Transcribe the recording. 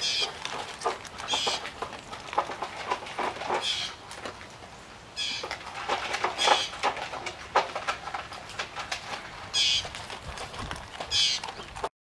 Shh.